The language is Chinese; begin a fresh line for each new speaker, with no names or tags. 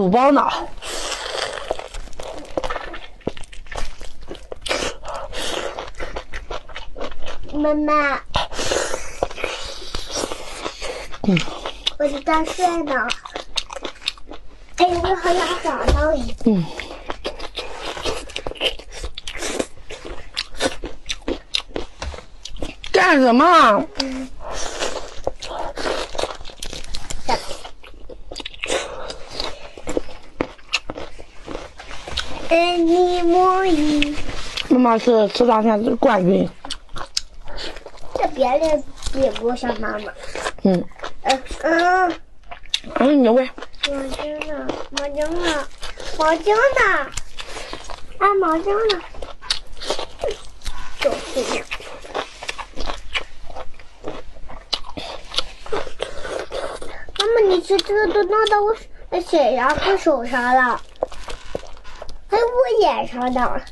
不饱呢。
妈妈，
嗯，
我在大睡呢。哎，我好想找到你。
嗯。干什么？嗯。
哎，你摸一。
妈妈是吃大餐是冠军。
这别人也不像妈妈。
嗯。
嗯嗯。
嗯，你喂。
毛巾呢？毛巾呢？毛巾呢？啊，毛巾呢？就是这样。妈妈，你吃这个都弄到我血牙和手上了，还有我眼上的。